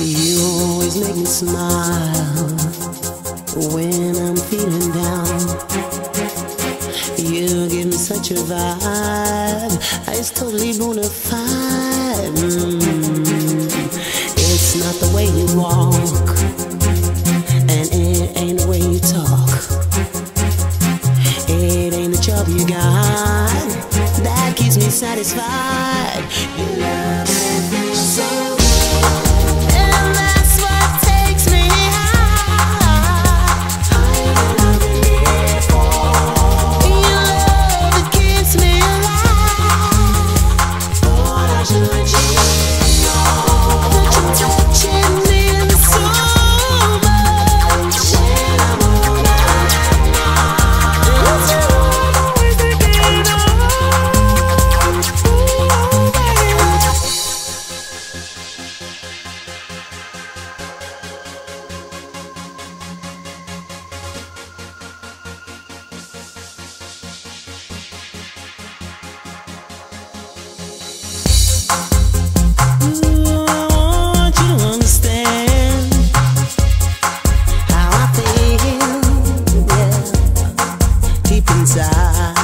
make me smile when I'm feeling down. You give me such a vibe, it's totally bona fide. Mm. It's not the way you walk, and it ain't the way you talk. It ain't the job you got that keeps me satisfied. You pensar.